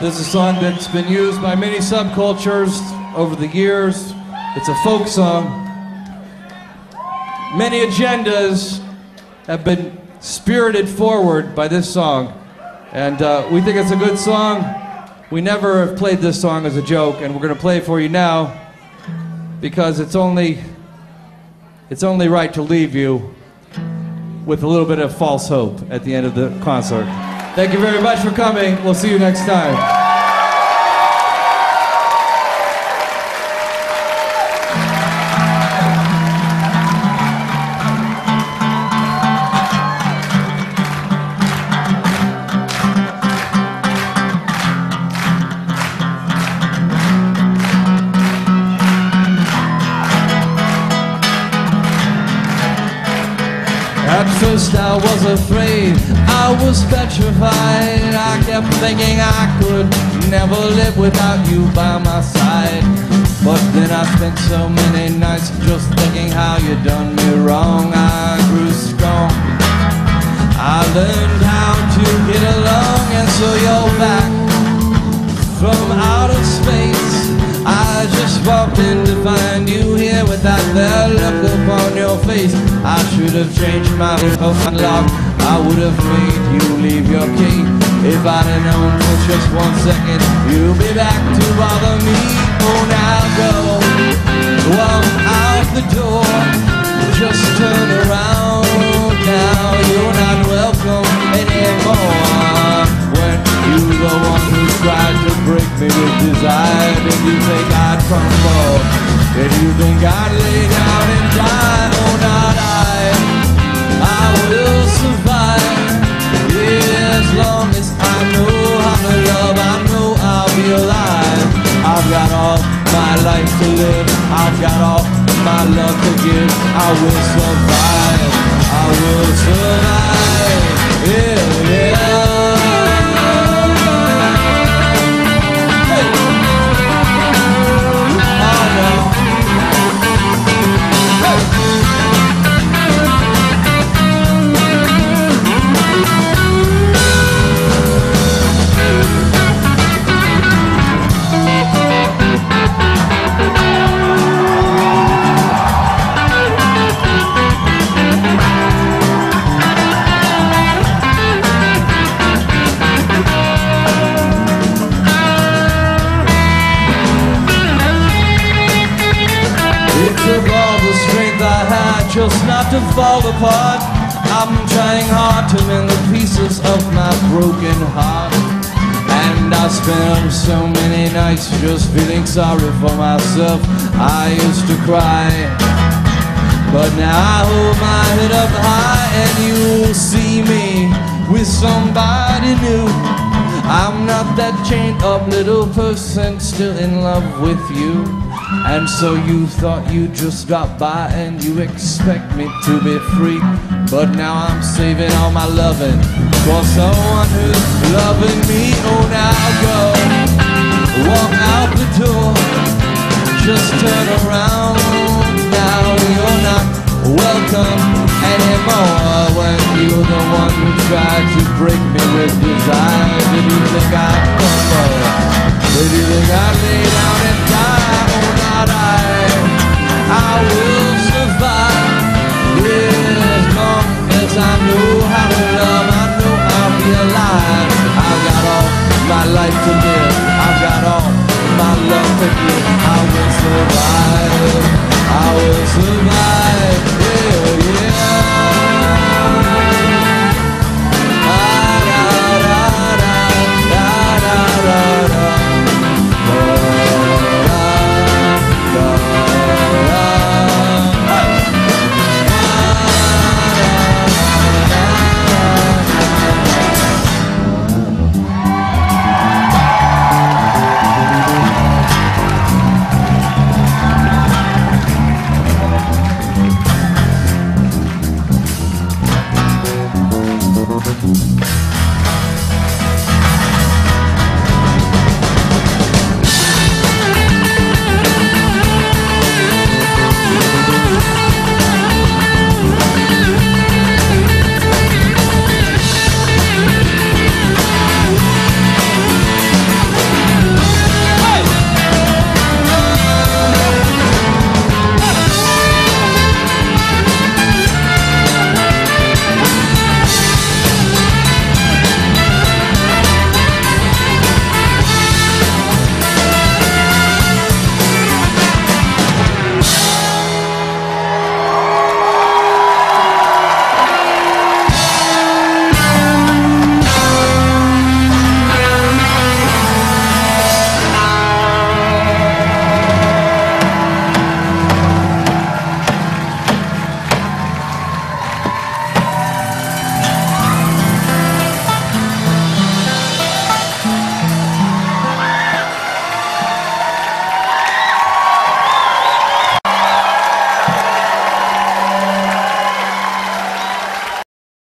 This is a song that's been used by many subcultures over the years. It's a folk song. Many agendas have been spirited forward by this song. And uh, we think it's a good song. We never have played this song as a joke, and we're going to play it for you now because it's only, it's only right to leave you with a little bit of false hope at the end of the concert. Thank you very much for coming. We'll see you next time. At first I was afraid, I was petrified. I kept thinking I could never live without you by my side. But then I spent so many nights just thinking how you done me wrong. I grew strong. I learned how to get along, and so you're back from outer space. I should have changed my lock. I would have made you leave your key. If I'd have known for just one second, You'd be back to bother me. Oh, now go, walk out the door. Just turn around now. My life to live. I've got all my love to give. I will survive. I will survive. Yeah, yeah. Just not to fall apart. I'm trying hard to mend the pieces of my broken heart. And I spent so many nights just feeling sorry for myself. I used to cry. But now I hold my head up high and you'll see me with somebody new. I'm not that chained up little person still in love with you. And so you thought you'd just drop by and you expect me to be free. But now I'm saving all my loving for someone who's loving me. Oh, now go, walk out the door, just turn around. Now you're not welcome anymore when you're the one who tried to break me with desire. Did you think I'd crumble? Did you think I'd lay down and die? Oh, not I. I will